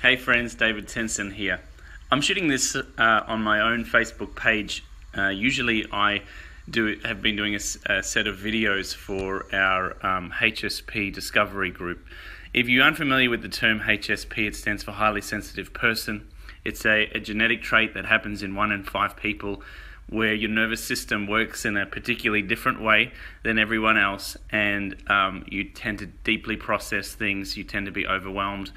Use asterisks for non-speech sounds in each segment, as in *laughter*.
Hey friends, David Tensen here. I'm shooting this uh, on my own Facebook page. Uh, usually, I do have been doing a, a set of videos for our um, HSP discovery group. If you're unfamiliar with the term HSP, it stands for highly sensitive person. It's a, a genetic trait that happens in one in five people where your nervous system works in a particularly different way than everyone else, and um, you tend to deeply process things, you tend to be overwhelmed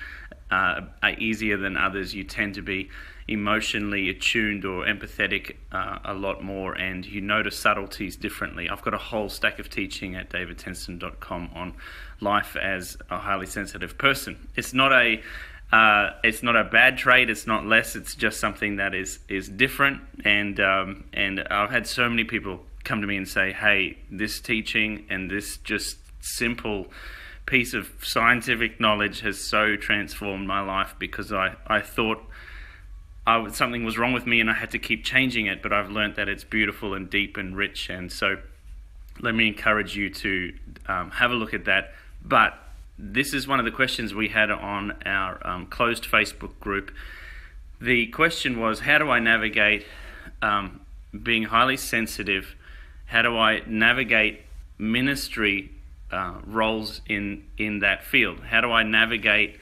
uh, easier than others. You tend to be emotionally attuned or empathetic uh, a lot more, and you notice subtleties differently. I've got a whole stack of teaching at davidtensen.com on life as a highly sensitive person. It's not a uh, it's not a bad trait. It's not less. It's just something that is is different. And um, and I've had so many people come to me and say, "Hey, this teaching and this just simple." Piece of scientific knowledge has so transformed my life because I, I thought I, something was wrong with me and I had to keep changing it, but I've learned that it's beautiful and deep and rich. And so let me encourage you to um, have a look at that. But this is one of the questions we had on our um, closed Facebook group. The question was How do I navigate um, being highly sensitive? How do I navigate ministry uh, roles in in that field? How do I navigate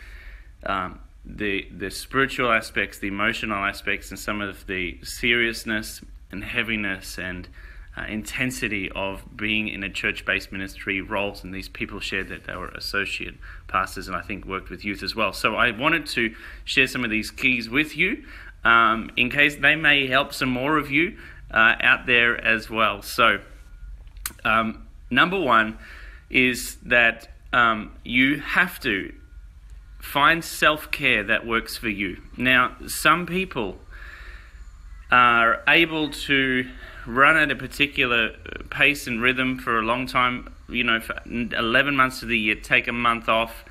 um, the the spiritual aspects, the emotional aspects, and some of the seriousness and heaviness and uh, intensity of being in a church-based ministry roles? And these people shared that they were associate pastors, and I think worked with youth as well. So I wanted to share some of these keys with you, um, in case they may help some more of you uh, out there as well. So. Um, number one, is that um, you have to find self care that works for you. Now, some people are able to run at a particular pace and rhythm for a long time, you know, for 11 months of the year, take a month off,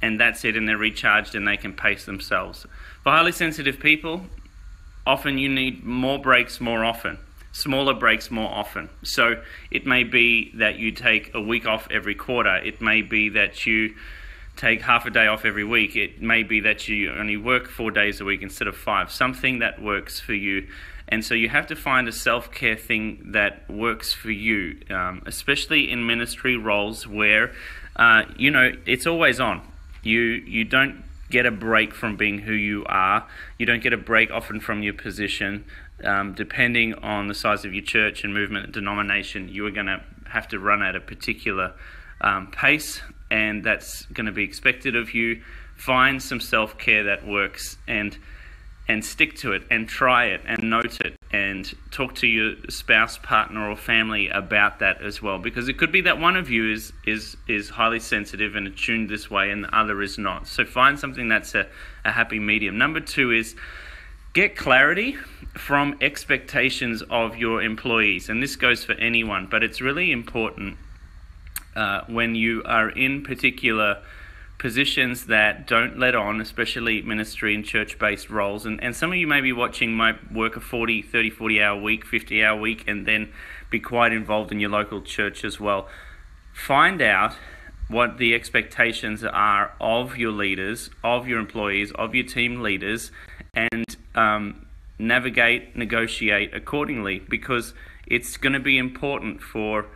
and that's it, and they're recharged and they can pace themselves. For highly sensitive people, often you need more breaks more often smaller breaks more often. So it may be that you take a week off every quarter. It may be that you take half a day off every week. It may be that you only work four days a week instead of five. Something that works for you. And so you have to find a self care thing that works for you, um, especially in ministry roles where, uh, you know, it's always on. You, you don't get a break from being who you are. You don't get a break often from your position um, depending on the size of your church and movement and denomination, you are going to have to run at a particular um, pace, and that's going to be expected of you. Find some self care that works and and stick to it and try it and note it and talk to your spouse, partner, or family about that as well. Because it could be that one of you is is is highly sensitive and attuned this way, and the other is not. So find something that's a, a happy medium. Number two is get clarity from expectations of your employees. And this goes for anyone, but it's really important uh, when you are in particular positions that don't let on, especially ministry and church based roles. And, and some of you may be watching my work a 40, 30, 40 hour week, 50 hour week, and then be quite involved in your local church as well. Find out what the expectations are of your leaders, of your employees, of your team leaders, and um, navigate, negotiate accordingly because it's going to be important for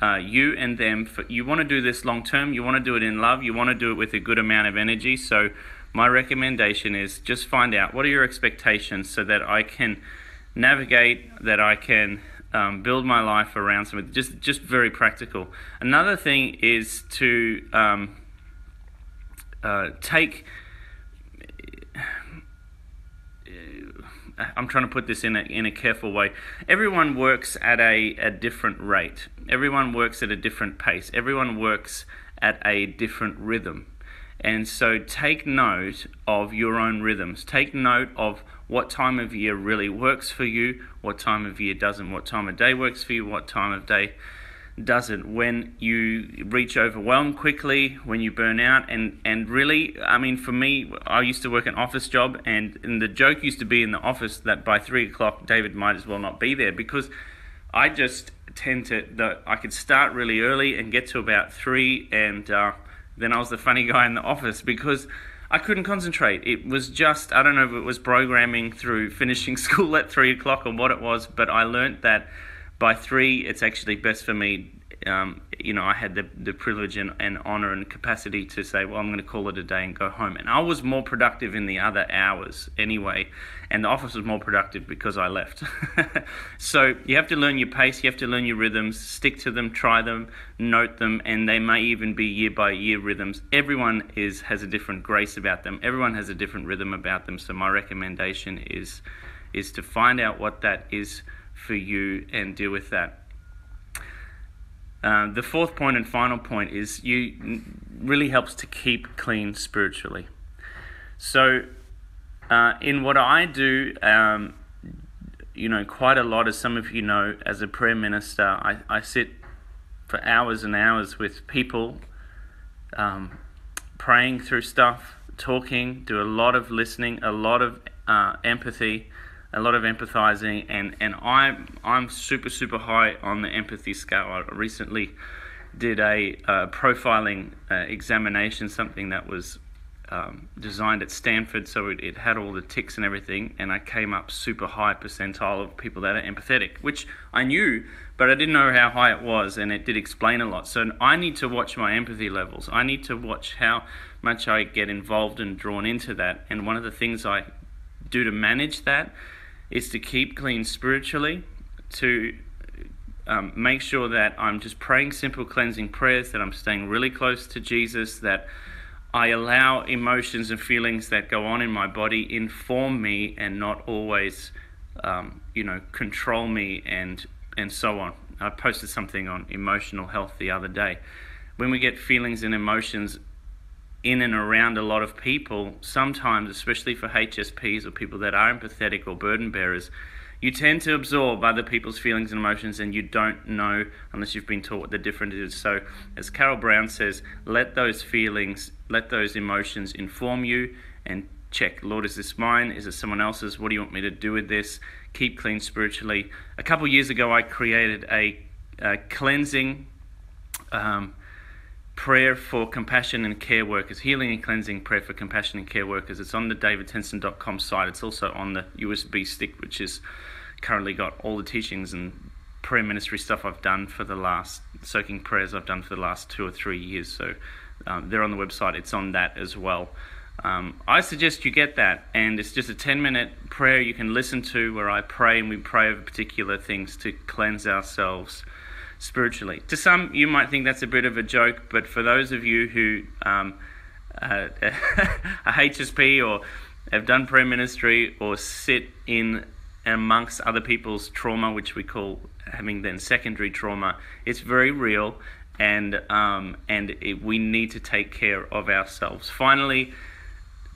uh, you and them. For, you want to do this long term, you want to do it in love, you want to do it with a good amount of energy. So, my recommendation is just find out what are your expectations so that I can navigate, that I can um, build my life around something. Just, just very practical. Another thing is to um, uh, take I'm trying to put this in a, in a careful way. Everyone works at a, a different rate. Everyone works at a different pace. Everyone works at a different rhythm. And so take note of your own rhythms. Take note of what time of year really works for you, what time of year doesn't, what time of day works for you, what time of day doesn't when you reach overwhelm quickly when you burn out and and really i mean for me i used to work an office job and, and the joke used to be in the office that by three o'clock david might as well not be there because i just tend to the, i could start really early and get to about three and uh, then i was the funny guy in the office because I couldn't concentrate. It was just, I don't know if it was programming through finishing *laughs* school at three o'clock or what it was, but I learned that by three, it's actually best for me um, you know, I had the, the privilege and, and honor and capacity to say, well, I'm going to call it a day and go home. And I was more productive in the other hours anyway, and the office was more productive because I left. *laughs* so you have to learn your pace, you have to learn your rhythms, stick to them, try them, note them, and they may even be year by year rhythms. Everyone is has a different grace about them. Everyone has a different rhythm about them. So my recommendation is is to find out what that is for you and deal with that. Uh, the fourth point and final point is you really helps to keep clean spiritually. So, uh, in what I do, um, you know, quite a lot, as some of you know, as a prayer minister, I, I sit for hours and hours with people, um, praying through stuff, talking, do a lot of listening, a lot of uh, empathy, a lot of empathizing, and and I'm I'm super super high on the empathy scale. I recently did a uh, profiling uh, examination, something that was um, designed at Stanford, so it, it, had all the ticks and everything, and I came up super high percentile of people that are empathetic, which I knew, but I didn't know how high it was, and it did explain a lot. So I need to watch my empathy levels. I need to watch how much I get involved and drawn into that, and one of the things I do to manage that is to keep clean spiritually, to um, make sure that I'm just praying simple cleansing prayers, that I'm staying really close to Jesus, that I allow emotions and feelings that go on in my body inform me and not always, um, you know, control me and and so on. I posted something on emotional health the other day. When we get feelings and emotions in and around a lot of people, sometimes, especially for HSPs or people that are empathetic or burden bearers, you tend to absorb other people's feelings and emotions and you don't know unless you've been taught what the difference is. So, as Carol Brown says, let those feelings, let those emotions inform you and check Lord, is this mine? Is it someone else's? What do you want me to do with this? Keep clean spiritually. A couple years ago, I created a, a cleansing. Um, prayer for compassion and care workers, healing and cleansing prayer for compassion and care workers. It's on the davidtensen.com site. It's also on the USB stick, which is currently got all the teachings and prayer ministry stuff I've done for the last soaking prayers I've done for the last two or three years. So um, they're on the website. It's on that as well. Um, I suggest you get that, and it's just a 10 minute prayer you can listen to where I pray and we pray over particular things to cleanse ourselves spiritually. To some, you might think that's a bit of a joke, but for those of you who um, uh, *laughs* are HSP or have done prayer ministry or sit in amongst other people's trauma, which we call having then secondary trauma, it's very real, and um, and it, we need to take care of ourselves. Finally,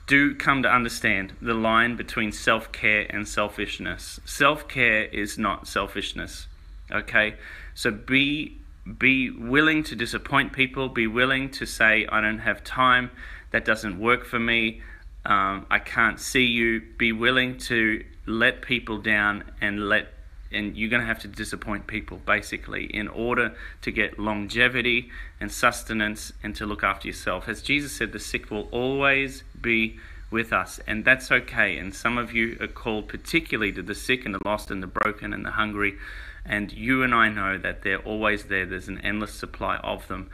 do come to understand the line between self care and selfishness. Self care is not selfishness. Okay, so be be willing to disappoint people. Be willing to say, I don't have time. That doesn't work for me. Um, I can't see you. Be willing to let people down and let and you're going to have to disappoint people basically in order to get longevity and sustenance and to look after yourself. As Jesus said, the sick will always be with us, and that's okay. And some of you are called particularly to the sick and the lost and the broken and the hungry and you and I know that they're always there. There's an endless supply of them.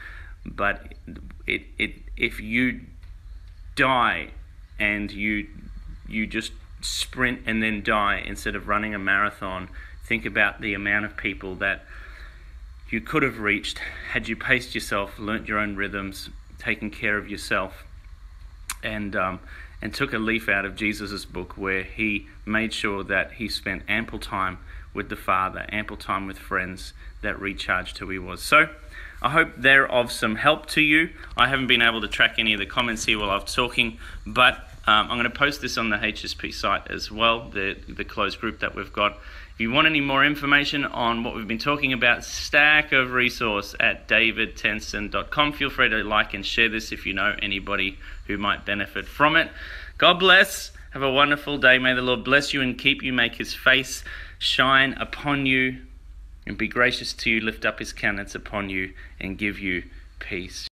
But it, it, if you die and you, you just sprint and then die instead of running a marathon, think about the amount of people that you could have reached had you paced yourself, learnt your own rhythms, taken care of yourself, and um, and took a leaf out of Jesus' book where he made sure that he spent ample time with the Father, ample time with friends that recharged who he was. So I hope they're of some help to you. I haven't been able to track any of the comments here while I'm talking, but um, I'm going to post this on the HSP site as well, the, the closed group that we've got. If you want any more information on what we've been talking about, stack of resource at davidtensen.com. Feel free to like and share this if you know anybody who might benefit from it. God bless. Have a wonderful day. May the Lord bless you and keep you, make his face shine upon you and be gracious to you, lift up his countenance upon you, and give you peace.